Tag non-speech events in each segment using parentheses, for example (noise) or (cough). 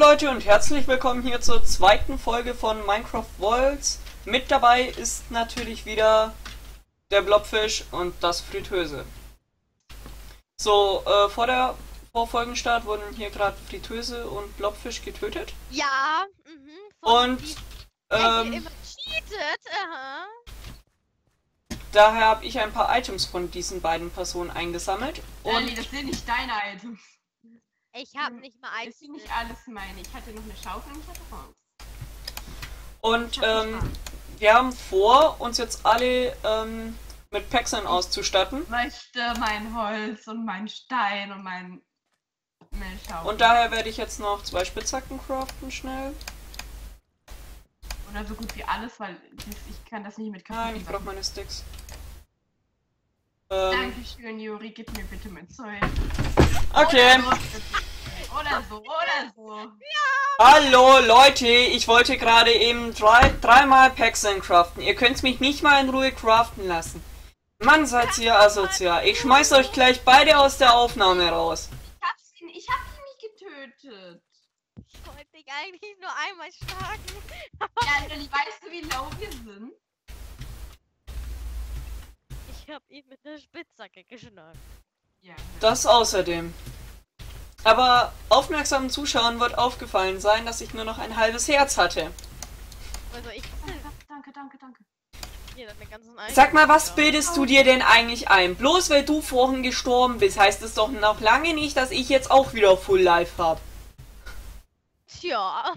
Leute und herzlich willkommen hier zur zweiten Folge von Minecraft Worlds. Mit dabei ist natürlich wieder der Blobfisch und das Fritteuse. So, äh, vor der Vorfolgenstart wurden hier gerade Fritteuse und Blobfisch getötet. Ja, mhm. Und ähm, cheatet, aha. daher habe ich ein paar Items von diesen beiden Personen eingesammelt. Ellie, Und das sind nicht deine Items. Ich hab Hm, nicht mal Das eins. sind nicht alles meine. Ich hatte noch eine Schaufel und ich hatte Holz. Und ähm, wir haben vor, uns jetzt alle ähm, mit Paxen auszustatten. Ich möchte mein Holz und mein Stein und mein Milchschaufel. Und daher werde ich jetzt noch zwei Spitzhacken craften schnell. Oder so gut wie alles, weil ich kann das nicht mit Nein, ich brauche meine Sticks. Ähm, Dankeschön, Juri, gib mir bitte mein Zeug. Okay. Oder so, oder so. Hallo Leute, ich wollte gerade eben drei, dreimal Paxen craften. Ihr könnt mich nicht mal in Ruhe craften lassen. Mann, seid ihr asozial. Ich schmeiß euch gleich beide aus der Aufnahme raus. Ich hab ihn, ich hab ihn nicht getötet. Ich wollte dich eigentlich nur einmal schlagen. Ja, Ellie, weißt du, wie low wir sind? Ich hab ihn mit der Spitzhacke geschlagen. Ja. Das außerdem. Aber aufmerksamen Zuschauern wird aufgefallen sein, dass ich nur noch ein halbes Herz hatte. Also ich Danke, danke, danke. hier Sag mal, was bildest du dir denn eigentlich ein? Bloß weil du vorhin gestorben bist, heißt es doch noch lange nicht, dass ich jetzt auch wieder Full Life habe. Tja.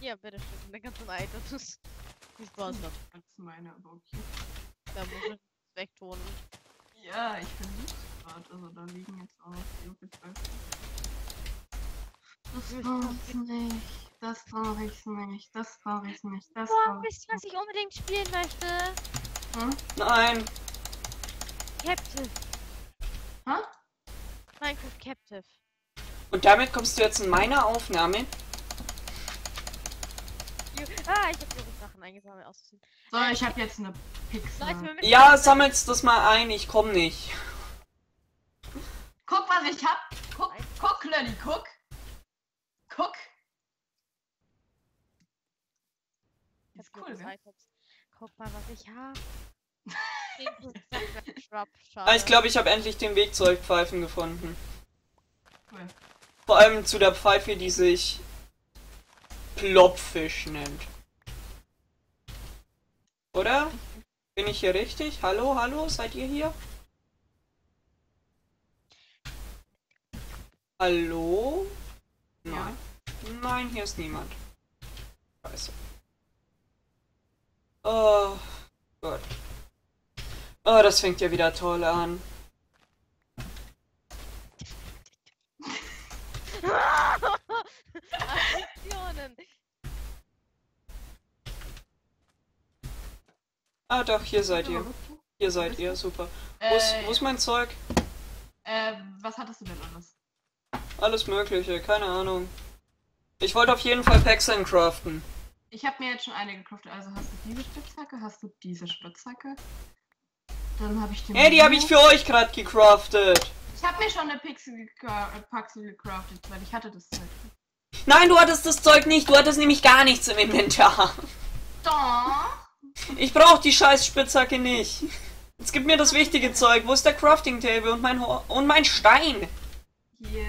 Ja, bitte schön, deine ganzen Items. Spaß noch. Das ist meine, aber okay. Da muss ich wegtun. Ja, ich bin nicht gerade. Also da liegen jetzt auch noch die Betreff. Das brauche ich nicht. Das brauche ich nicht. Das brauche ich nicht. Das Boah, brauche ich wisst ihr, was ich unbedingt spielen möchte? Hm? Nein. Captive. Hä? Minecraft Captive. Und damit kommst du jetzt in meine Aufnahme. Ah, ich hab ihre Sachen eingesammelt auszusehen. So, ich habe jetzt eine Pixel. Leute, Ja, sammelst das mal ein, ich komm nicht. Guck, was ich hab. Guck, guck, Lolli, guck. Guck. Ich Ist hab cool? Items. Guck mal, was ich hab. (laughs) 10% Drop, Ah, ich glaube, ich habe endlich den Weg zu euch Pfeifen gefunden. Cool. Vor allem zu der Pfeife, die sich Plopfisch nennt. Oder? Bin ich hier richtig? Hallo, hallo, seid ihr hier? Hallo? Nein. Nein, hier ist niemand. Scheiße. Oh Gott. Oh, das fängt ja wieder toll an. (laughs) Aktionen. Ah, doch, hier seid ihr. Hier seid ihr, super. Wo ist, Äh, wo ist mein Zeug? äh, was hattest du denn alles? Alles Mögliche, keine Ahnung. Ich wollte auf jeden Fall Paxen craften. Ich habe mir jetzt schon eine gecraftet. Also hast du diese Spitzhacke, hast du diese Spitzhacke. Dann habe ich die. Hey, die habe ich für euch gerade gecraftet. Ich habe mir schon eine Pixel, gecra äh, Paxel gecraftet, weil ich hatte das Zeug. Nein, du hattest das Zeug nicht. Du hattest nämlich gar nichts im Inventar. Doch. Ich brauche die scheiß Spitzhacke nicht. Jetzt gib mir das wichtige Zeug. Wo ist der Crafting Table und mein Ho und mein Stein Hier,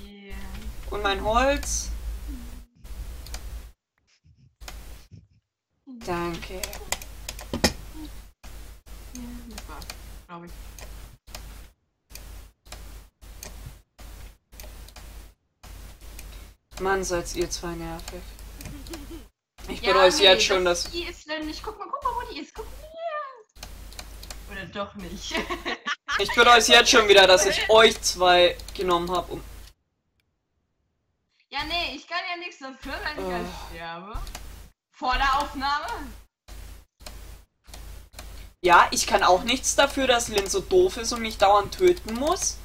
hier. und mein Holz? Danke. Hier, das war's, glaube ich. Mann, seid ihr zwei nervig. Ich Ja, bereue es nee, jetzt schon, dass Die ist nicht. Guck mal, guck mal, wo die ist. Guck mal. Oder doch nicht. (laughs) ich bereue es jetzt schon wieder, dass ich euch zwei genommen habe. Um ja, nee, ich kann ja nichts dafür, wenn ich Oh. sterbe. Vor der Aufnahme. ja, ich kann auch nichts dafür, dass Lin so doof ist und mich dauernd töten muss.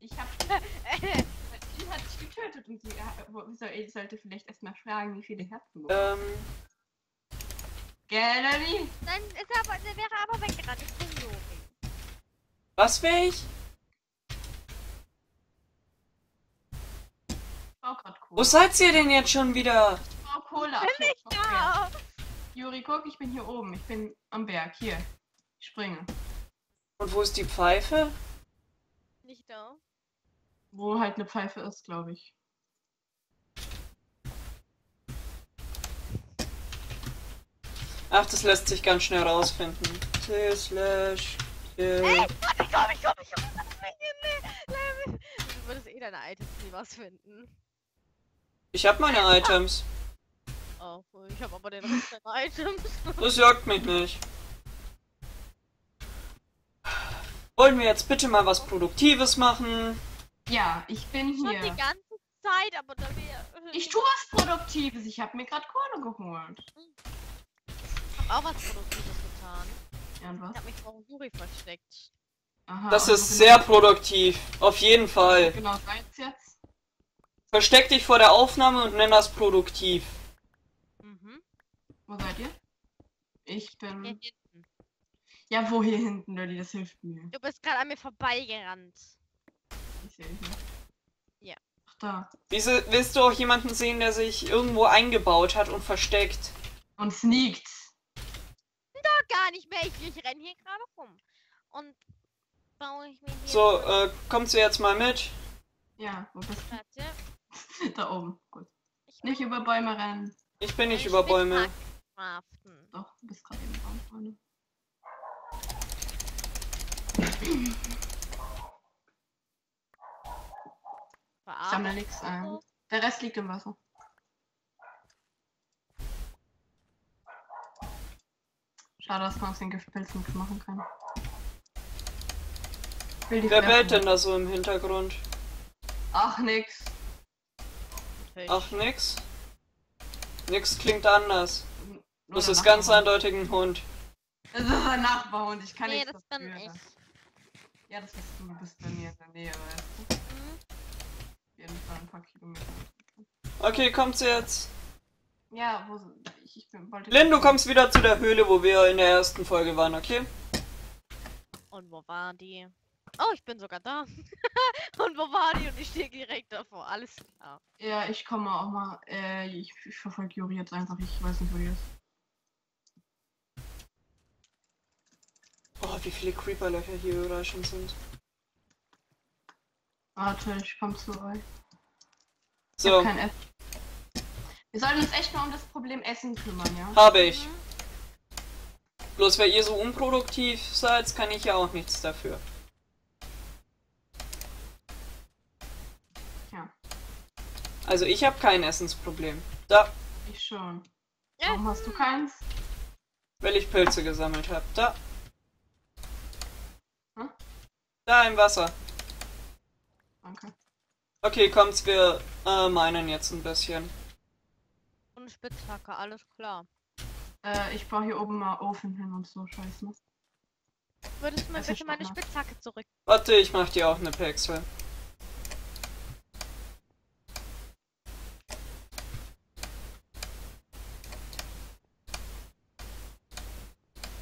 Ich hab. Die hat dich getötet und sie. äh, wo- soll- Ich sollte vielleicht erstmal fragen, wie viele Herzen. Ähm, Gallery? Dann ist er aber, der wäre aber weggerannt. Ich bin Juri. was will ich? brauche gerade Wo Kohle. seid ihr denn jetzt schon wieder? Ich brauche Kohle. Bin ich Okay. da? Juri, guck, ich bin hier oben. Ich bin am Berg. Hier. Ich springe. Und wo ist die Pfeife? Nicht da. Wo halt eine Pfeife ist, glaube ich. Ach, das lässt sich ganz schnell rausfinden. T slash kill. Ey, warte, ich komm, ich komm, ich komm. Du würdest eh deine Items nie was finden. Ich hab meine Items. Oh, ich habe aber den Rest deiner Items. Das juckt mich nicht. Wollen wir jetzt bitte mal was Produktives machen? Ja, ich bin Schon hier. die ganze Zeit, aber da wir. Ich tue was Produktives. Ich habe mir gerade Kohle geholt. Hab auch was Produktives getan. Ja, und was? Ich hab mich vor Juri versteckt. Aha, Das ist sehr produktiv. Auf jeden Fall. genau seid's jetzt. Versteck dich vor der Aufnahme und nenn das produktiv. Mhm. Wo seid ihr? Ich Hier bin. hinten. Ja, wo hier hinten, Lolli, das hilft mir. Du bist gerade an mir vorbeigerannt. Ich sehe dich nicht. Ja. Ach, da. Wieso willst du auch jemanden sehen, der sich irgendwo eingebaut hat und versteckt? Und sneakt. Gar nicht mehr. Ich, ich renn hier gerade rum. Und baue ich mir hier. So, äh, kommst du jetzt mal mit? Ja, wo bist Warte. du? (laughs) Da oben. Gut. Ich Nicht über Bäume rennen. Ich bin nicht eine über Bäume. Craften. Doch, du bist gerade im Baum vorne. Ich sammle nichts ein. Der Rest liegt im Wasser. Schade, dass man aus den Giftpilzen nichts machen kann. Wer bellt denn da so im Hintergrund? Ach, nix. Ach, nix. Nix klingt anders. Nur Das ist ganz eindeutig ein Hund. Das ist ein Nachbarhund, ich kann Nee, nichts das bin ich. Ja, das bist du, du bist bei mir in der Nähe, weißt du. Mhm. Auf jeden Fall ein paar Kilometer. Okay, kommst du jetzt? Ja, wo sind- ich, ich bin, wollte. Lynn, du kommst wieder zu der Höhle, wo wir in der ersten Folge waren, okay? Und wo war die? Oh, ich bin sogar da. (laughs) Und wo war die? Und ich stehe direkt davor. Alles klar. Ja, ich komme auch mal. Äh, ich, ich verfolge Juri jetzt einfach. Ich weiß nicht, wo die ist. Oh, wie viele Creeper-Löcher hier überall schon sind. Warte, ich komme zu euch. Ich So, hab kein Essen. Wir sollten uns echt mal um das Problem Essen kümmern, ja? habe ich. Mhm. Bloß weil ihr so unproduktiv seid, kann ich ja auch nichts dafür. Ja, Also ich habe kein Essensproblem. Da, ich schon. Ja. Warum hast du keins? weil ich Pilze gesammelt habe. Da. Hm? Da im Wasser. Danke. Okay, kommt's, wir äh, meinen jetzt ein bisschen. Eine Spitzhacke, alles klar. Äh, ich baue hier oben mal Ofen hin und so, scheiße. Würdest du mir Das ist bitte meine. Spitzhacke zurück? Warte, ich mach dir auch eine Pixel.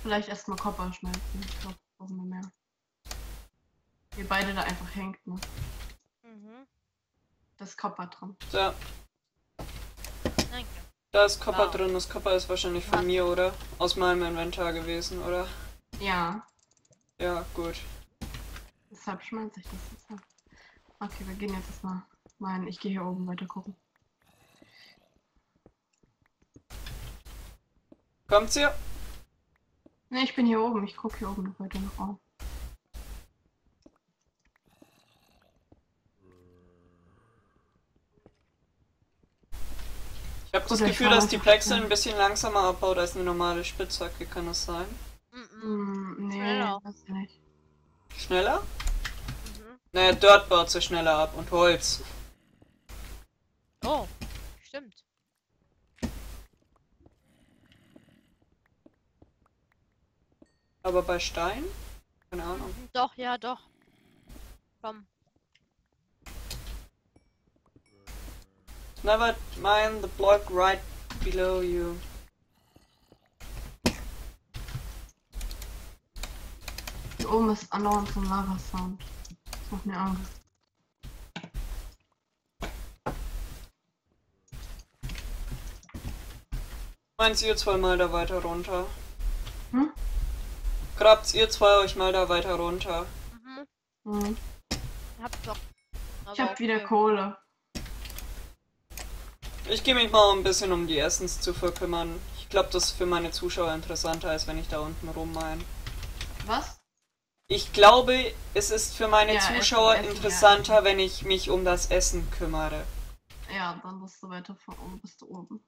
Vielleicht erstmal Kopper schmelzen. Ich glaube, brauchen wir mehr. Ihr beide da einfach hängt, ne? Mhm. Das Kopper dran. Da, Danke. Da ist Copper Wow. drin. Das Copper ist wahrscheinlich von Was? mir, oder? Aus meinem Inventar gewesen, oder? Ja, Ja, gut. deshalb schmelze ich das jetzt ab. Okay, wir gehen jetzt erstmal. Nein, ich gehe hier oben weiter gucken. Kommt's hier? Ne, ich bin hier oben. Ich gucke hier oben weiter nach oben. Ich habe das Gefühl, dass die schnell. ein bisschen langsamer abbaut als eine normale Spitzhacke. Kann das sein? Mhm. Hm, nee, Schneller. das nicht. Schneller? Mhm. Naja, Dirt baut sie schneller ab und Holz. Oh, stimmt. Aber bei Stein? Keine Ahnung. Doch, ja, doch. Komm. Never mind the block right below you. Hier oben ist andauernd so Lava-Sound. Das macht mir Angst. Meins ihr zwei mal da weiter runter. Hm? Grabt ihr zwei euch mal da weiter runter. Mhm. Mhm. Hab doch. Ich hab wieder Kohle. Ich gehe mich mal ein bisschen um die Essens zu verkümmern. Ich glaube, das ist für meine Zuschauer interessanter, als wenn ich da unten rummein. Was? Ich glaube, es ist für meine Ja, Essen, Zuschauer Essen, ja. interessanter, wenn ich mich um das Essen kümmere. Ja, dann bist du weiter von oben, bist du oben.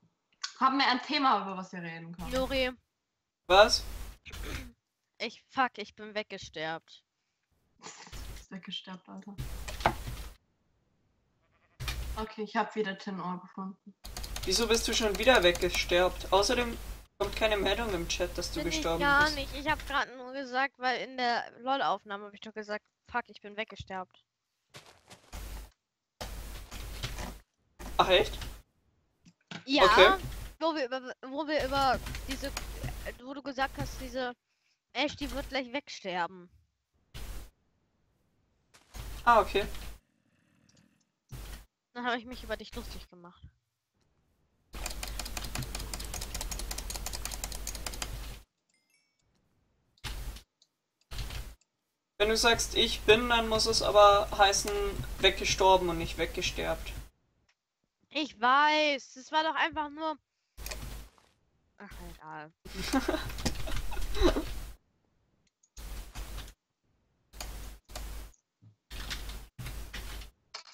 Haben wir ein Thema, über was wir reden können? Juri, Was? ich fuck, ich bin weggesterbt. (laughs) Weggesterbt, Alter. Okay, ich habe wieder 10 Ohr gefunden. Wieso bist du schon wieder weggesterbt? Außerdem kommt keine Meldung im Chat, dass du bin ich gestorben gar bist. nicht. Ich habe gerade nur gesagt, weil in der LOL-Aufnahme habe ich doch gesagt, fuck, ich bin weggesterbt. Ach echt? Ja, Okay. wo wir über wo wir über diese wo du gesagt hast, diese Ash, die wird gleich wegsterben. Ah, okay. Dann habe ich mich über dich lustig gemacht. Wenn du sagst, ich bin, dann muss es aber heißen, weggestorben und nicht weggesterbt. Ich weiß, es war doch einfach nur. Ach, egal. (laughs)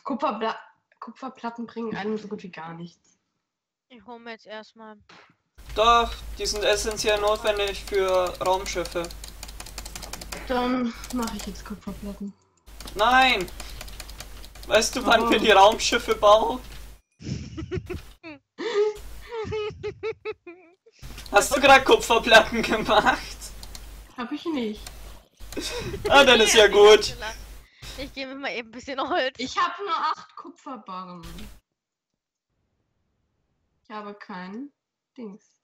Kupferbla Kupferplatten bringen einem so gut wie gar nichts. Ich hole mir jetzt erstmal. Doch, die sind essentiell notwendig für Raumschiffe. Dann mache ich jetzt Kupferplatten. Nein! Weißt du, wann Oh. wir die Raumschiffe bauen? Hast du gerade Kupferplatten gemacht? Hab ich nicht. Ah, dann ist ja gut. Ich gebe mir mal eben ein bisschen Holz. Ich habe nur acht Kupferbarren. Ich habe kein Dings.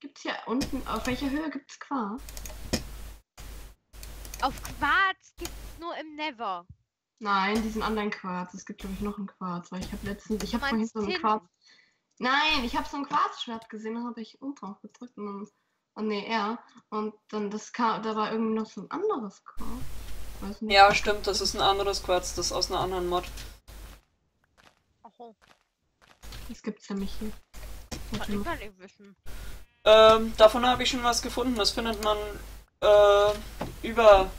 Gibt's hier unten, auf welcher Höhe gibt's Quarz? Auf Quarz gibt's nur im Never. Nein, diesen anderen Quarz. Es gibt glaube ich noch einen Quarz, weil ich habe letztens, ich habe vorhin so einen? Quarz. Nein, ich habe so ein Quarzschwert gesehen, dann habe ich unten drauf gedrückt und dann, oh nee, er. Und dann das kam, da war irgendwie noch so ein anderes Quarz. Ja, stimmt, das ist ein anderes Quarz, das ist aus einer anderen Mod. Das gibt's nämlich hier. kann ich mal. gar nicht wissen. Ähm, davon habe ich schon was gefunden. Das findet man äh, über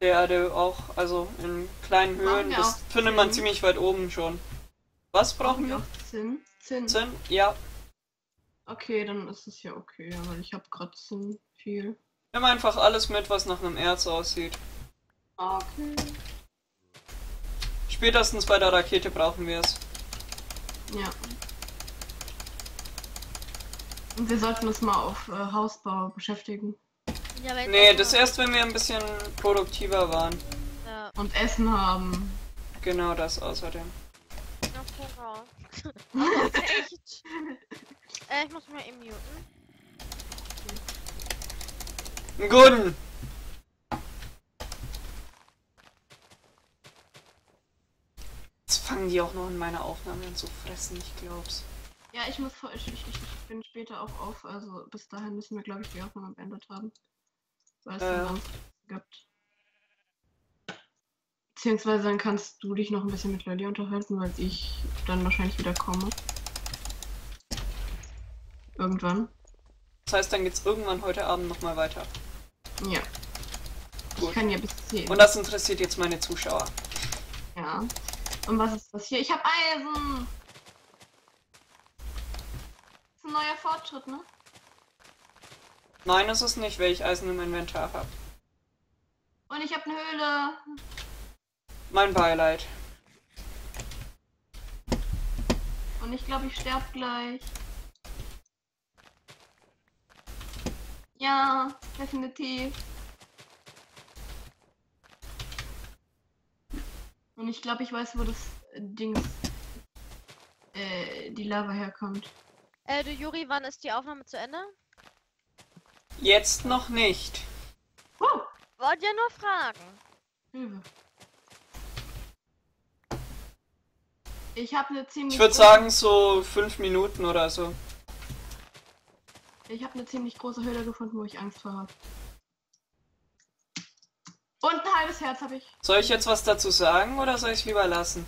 der Erde auch, also in kleinen Höhen. Das findet man Zinn? ziemlich weit oben schon. Was brauchen Brauchen wir Zinn? Zinn. Zinn? Ja. Okay, dann ist es ja okay, weil ich habe gerade Zinn viel. Nimm einfach alles mit, was nach einem Erz aussieht. Okay. Spätestens bei der Rakete brauchen wir es. Ja. Und wir sollten uns mal auf äh, Hausbau beschäftigen. Ja, Nee, das erst, wenn wir ein bisschen produktiver waren. Ja, Und Essen haben. Genau das außerdem. na, Hunger. (laughs) Echt? (laughs) Äh, ich muss mal eben muten. Guten! Jetzt fangen die auch noch in meine Aufnahme an zu fressen, ich glaub's. Ja, ich muss vor- ich, ich, ich bin später auch auf, also bis dahin müssen wir glaube ich die Aufnahme beendet haben. Weil es Äh. sonst gibt. Beziehungsweise dann kannst du dich noch ein bisschen mit Lolli unterhalten, weil ich dann wahrscheinlich wieder komme. Irgendwann. Das heißt, dann geht's irgendwann heute Abend nochmal weiter. Ja. Gut. Ich kann ja bis 10. Und das interessiert jetzt meine Zuschauer. Ja. Und was ist das hier? Ich habe Eisen! Das ist ein neuer Fortschritt, ne? Nein, ist es nicht, weil ich Eisen im Inventar habe. Und ich habe eine Höhle. Mein Beileid. Und ich glaube, ich sterbe gleich. Ja, definitiv. Und ich glaube, ich weiß, wo das äh, Dings, äh, die Lava herkommt. Äh, du Juri, wann ist die Aufnahme zu Ende? Jetzt noch nicht. Oh, Wollt ja nur fragen. Hilfe. Ich habe eine ziemlich. Ich würde sagen so fünf Minuten oder so. Ich habe eine ziemlich große Höhle gefunden, wo ich Angst vor habe. Und ein halbes Herz habe ich. Soll ich jetzt was dazu sagen oder soll ich es lieber lassen?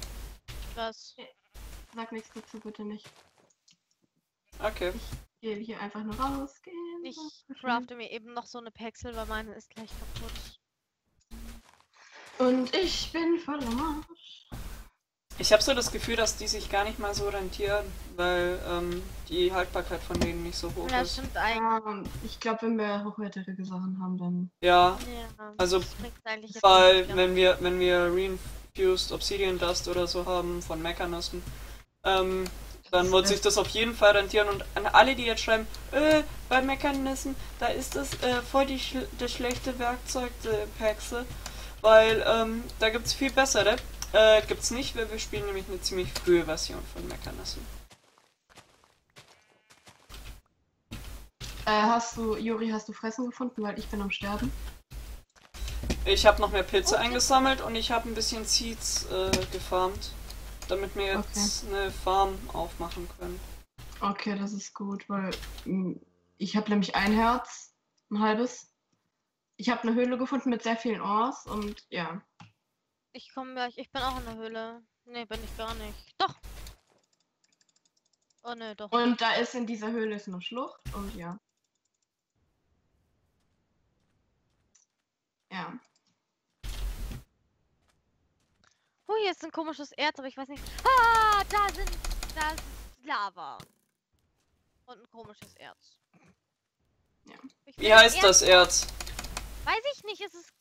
Was? Sag nichts dazu, bitte nicht. Okay. Ich gehe hier einfach nur rausgehen. Ich crafte mir eben noch so eine Pexel, weil meine ist gleich kaputt. Und ich bin voller Marsch. Ich habe so das Gefühl, dass die sich gar nicht mal so rentieren, weil ähm, die Haltbarkeit von denen nicht so hoch Ja, ist. stimmt eigentlich. Ähm, ich glaube, wenn wir hochwertige Sachen haben, dann. Ja, Ja, also weil ja. wenn wir wenn wir Reinfused Obsidian Dust oder so haben von Mechanismen, ähm, dann wird sich das auf jeden Fall rentieren und an alle, die jetzt schreiben, äh, bei Mechanismen, da ist das äh, voll die schl das schlechte Werkzeug, der Paxe, weil ähm, da gibt's viel bessere. Äh, gibt's nicht, weil wir spielen nämlich eine ziemlich frühe Version von Mechanismen. Äh, hast du, Juri, hast du Fressen gefunden? Weil ich bin am Sterben. Ich habe noch mehr Pilze Okay. eingesammelt und ich habe ein bisschen Seeds äh, gefarmt, damit wir jetzt eine Farm aufmachen können. Okay, das ist gut, weil mh, ich habe nämlich ein Herz, ein halbes. Ich habe eine Höhle gefunden mit sehr vielen Ohrs und ja. Ich komme gleich. Ich bin auch in der Höhle. Nee, bin ich gar nicht. Doch. Oh ne, doch. Und da ist in dieser Höhle ist eine Schlucht und ja. Ja. Oh, hier ist ein komisches Erz, aber ich weiß nicht. Ah, da sind. Da ist Lava. Und ein komisches Erz. Ja. Wie heißt Erz- das Erz? Weiß ich nicht, es ist.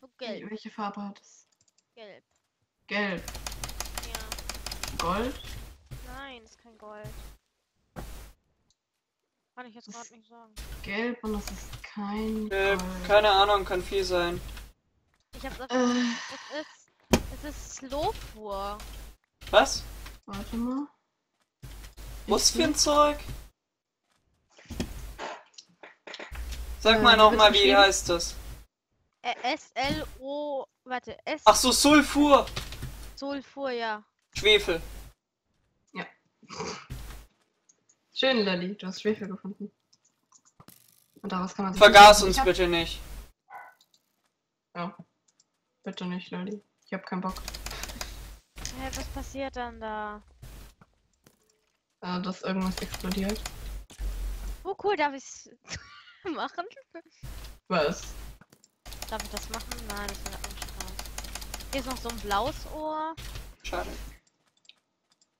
So gelb. Welche Farbe hat es? Gelb. Gelb. Ja. Gold? Nein, ist kein Gold. Kann ich jetzt gerade nicht sagen. Gelb und das ist kein Äh, Gold. keine Ahnung, kann viel sein. Ich hab's auf. Äh, Es ist. Es ist Slowfur. Was? warte mal. Was für ein Zeug? Sag Äh, mal wie nochmal, wie heißt das? Äh, S-L-O. Warte, S. Ach so, Sulfur. Sulfur, ja. Schwefel. Schön, Lolly, du hast Schwefel gefunden. Und daraus kann man sich. Vergas Ich uns bitte nicht. Ja. Bitte nicht, Lolly. Ich hab keinen Bock. Hä, was passiert dann da? Äh, dass irgendwas explodiert. Oh, cool, darf ich's (laughs) machen? Was? Darf ich das machen? Nein, das wäre ein Spaß. Hier ist noch so ein blaues Ohr. Schade.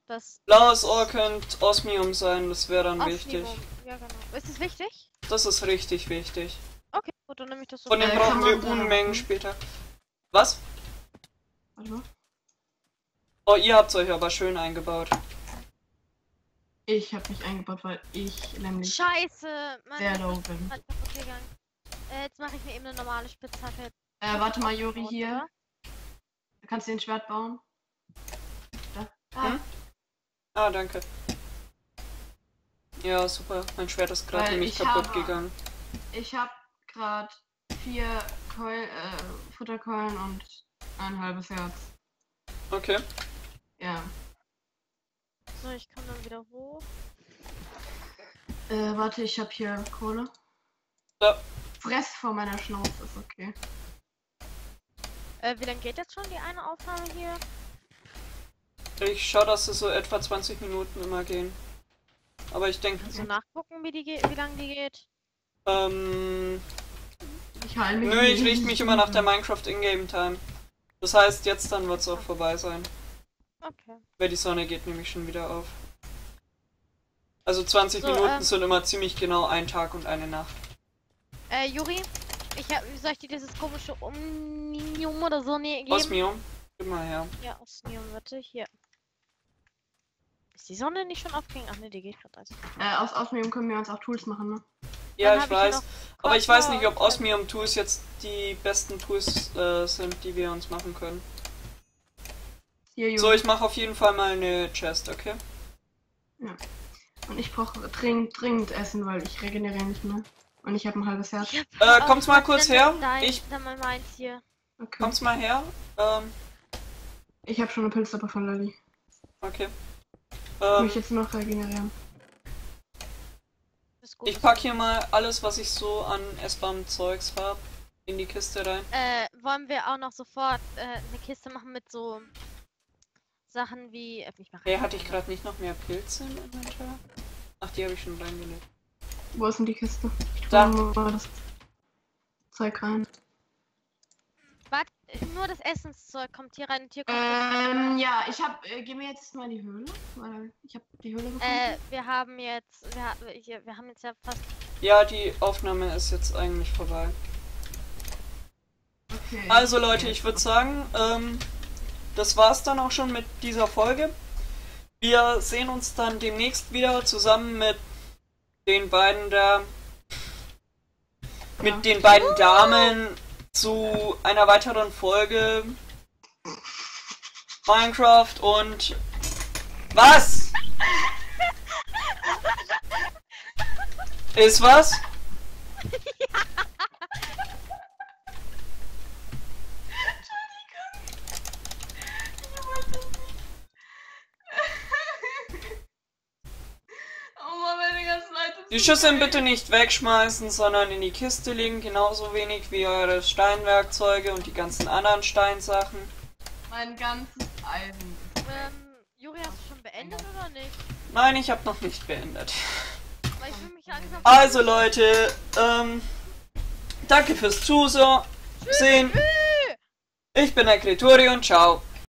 Das Blaues Ohr könnte Osmium sein, das wäre dann wichtig. Osmivum. Ja, genau. Ist es wichtig? Das ist richtig wichtig. Okay, gut, dann nehme ich das so. Von dem brauchen wir Unmengen später. Was? Mal. Oh, ihr habt's euch aber schön eingebaut. Ich hab mich eingebaut, weil ich nämlich Scheiße! Meine sehr ist low bin. Äh, jetzt mache ich mir eben eine normale Spitzhacke. Äh, warte mal, Juri, hier. Du kannst dir ein Schwert bauen. Da. Ah, Hm? Ah, danke. Ja, super. Mein Schwert ist gerade nämlich ich kaputt habe- gegangen. Ich hab grad vier Keul äh, Futterkeulen und ein halbes Herz. Okay. Ja. So, ich komme dann wieder hoch. Äh, warte, ich hab hier Kohle. Ja. Fress vor meiner Schnauze, ist okay. Äh, wie lange geht jetzt schon die eine Aufnahme hier? Ich schau, dass es so etwa 20 Minuten immer gehen. Aber ich denke, Kannst du nachgucken, wie die geht, wie lange die geht? ähm, Ich heile mich. nö, ich richte mich immer nach der Minecraft Ingame Time. Das heißt, jetzt dann wird's auch vorbei sein. Okay. Weil die Sonne geht nämlich schon wieder auf. Also 20 So, Minuten ähm, sind immer ziemlich genau ein Tag und eine Nacht. Äh, Juri, ich hab, soll ich dir dieses komische Omnium oder so ne geben? Osmium, gib mal her. Ja, Osmium, warte, hier. Ist die Sonne nicht schon aufgegangen? Ach ne, die geht gerade. Äh, aus Osmium können wir uns auch Tools machen, ne? Ja, ich hier weiß. Aber ich weiß nicht, ob Osmium Tools jetzt die besten Tools äh, sind, die wir uns machen können. Hier, Juri. So, ich mache auf jeden Fall mal eine Chest, okay? Und ich brauche dringend, dringend Essen, weil ich regeneriere nicht mehr. Und ich habe ein halbes Herz. Hab Äh, kommt's mal kurz her? Dein, Ich- Dann mal meins hier. Okay. Kommt's mal her. Ähm, Ich habe schon eine Pilzsuppe von Lolly. Okay. Ich Ähm, möchte jetzt noch regenerieren. Ich pack hier mal alles, was ich so an essbarem Zeugs hab, in die Kiste rein. Äh, wollen wir auch noch sofort äh, eine Kiste machen mit so Sachen wie. Äh, ich mach Hey, hatte ich gerade nicht noch mehr Pilze im Inventar? Ach, die habe ich schon reingelegt. Wo ist denn die Kiste? Ich Da. tu mal das Zeug rein. Warte, nur das Essenszeug kommt hier rein und hier kommt. Ähm, ja, ich hab. Äh, gehen wir jetzt mal in die Höhle? Weil ich habe die Höhle gefunden. Äh, wir haben jetzt. Wir, wir haben jetzt ja fast. Ja, die Aufnahme ist jetzt eigentlich vorbei. okay. Also Leute, ich würde sagen, ähm, das war's dann auch schon mit dieser Folge. Wir sehen uns dann demnächst wieder zusammen mit den beiden da, mit den beiden Damen zu einer weiteren Folge Minecraft und was? (laughs) Ist was? oh Mann, meine ganzen Items. Die sind Schüsseln bitte nicht wegschmeißen, sondern in die Kiste legen, genauso wenig wie eure Steinwerkzeuge und die ganzen anderen Steinsachen. Mein ganzes Eisen. Ähm, Juri, hast du schon beendet oder nicht? Nein, ich habe noch nicht beendet. Weil ich will mich langsam. Also Leute, ähm, danke fürs Zusehen. Ich bin der Kreturion, ciao.